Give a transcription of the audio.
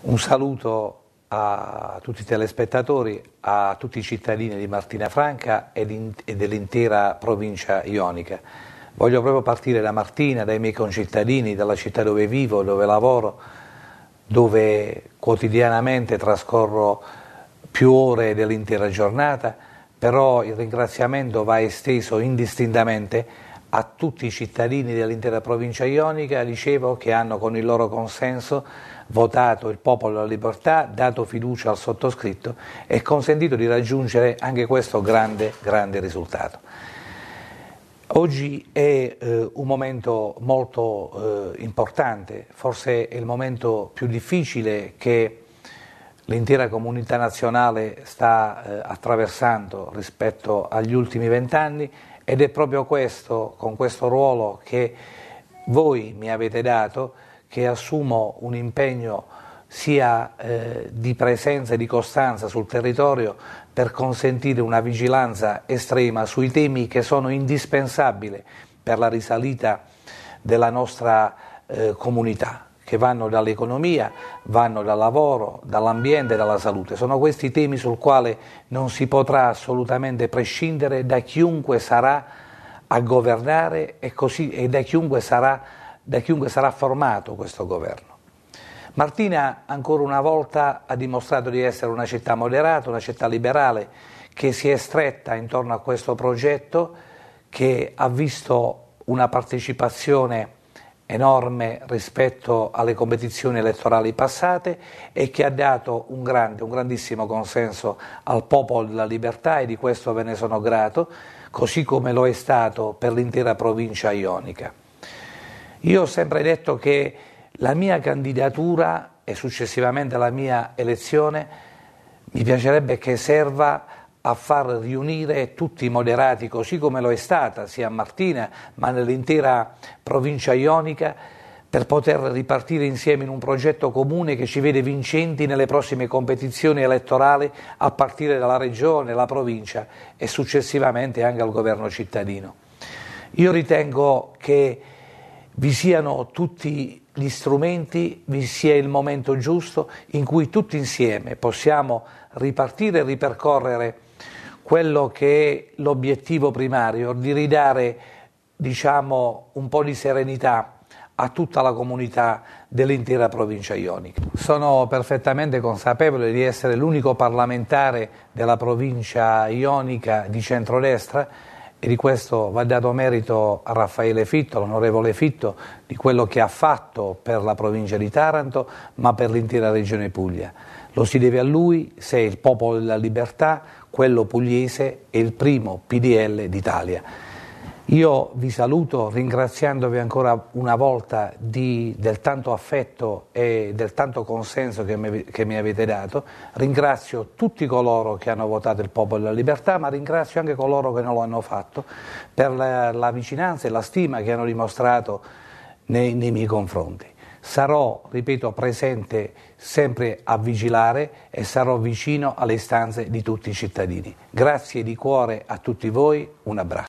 Un saluto a tutti i telespettatori, a tutti i cittadini di Martina Franca e dell'intera provincia ionica. Voglio proprio partire da Martina, dai miei concittadini, dalla città dove vivo, dove lavoro, dove quotidianamente trascorro più ore dell'intera giornata, però il ringraziamento va esteso indistintamente a tutti i cittadini dell'intera provincia ionica, dicevo, che hanno con il loro consenso votato il popolo della libertà, dato fiducia al sottoscritto e consentito di raggiungere anche questo grande, grande risultato. Oggi è eh, un momento molto eh, importante, forse è il momento più difficile che l'intera comunità nazionale sta eh, attraversando rispetto agli ultimi vent'anni ed è proprio questo, con questo ruolo che voi mi avete dato, che assumo un impegno sia eh, di presenza e di costanza sul territorio per consentire una vigilanza estrema sui temi che sono indispensabili per la risalita della nostra eh, comunità, che vanno dall'economia, vanno dal lavoro, dall'ambiente e dalla salute. Sono questi temi sul quale non si potrà assolutamente prescindere da chiunque sarà a governare e, così, e da chiunque sarà da chiunque sarà formato questo governo. Martina ancora una volta ha dimostrato di essere una città moderata, una città liberale che si è stretta intorno a questo progetto, che ha visto una partecipazione enorme rispetto alle competizioni elettorali passate e che ha dato un grande, un grandissimo consenso al popolo della libertà e di questo ve ne sono grato, così come lo è stato per l'intera provincia ionica. Io ho sempre detto che la mia candidatura e successivamente la mia elezione mi piacerebbe che serva a far riunire tutti i moderati, così come lo è stata sia a Martina ma nell'intera provincia ionica, per poter ripartire insieme in un progetto comune che ci vede vincenti nelle prossime competizioni elettorali a partire dalla regione, la provincia e successivamente anche al governo cittadino. Io ritengo che vi siano tutti gli strumenti, vi sia il momento giusto in cui tutti insieme possiamo ripartire e ripercorrere quello che è l'obiettivo primario, di ridare diciamo, un po' di serenità a tutta la comunità dell'intera provincia ionica. Sono perfettamente consapevole di essere l'unico parlamentare della provincia ionica di centrodestra e di questo va dato merito a Raffaele Fitto, l'onorevole Fitto, di quello che ha fatto per la provincia di Taranto, ma per l'intera regione Puglia. Lo si deve a lui se il popolo della libertà, quello pugliese, è il primo PDL d'Italia. Io vi saluto ringraziandovi ancora una volta di, del tanto affetto e del tanto consenso che mi, che mi, avete dato, ringrazio tutti coloro che hanno votato il Popolo della Libertà, ma ringrazio anche coloro che non lo hanno fatto per la, la vicinanza e la stima che hanno dimostrato nei, nei miei confronti. Sarò, ripeto, presente sempre a vigilare e sarò vicino alle istanze di tutti i cittadini. Grazie di cuore a tutti voi, un abbraccio.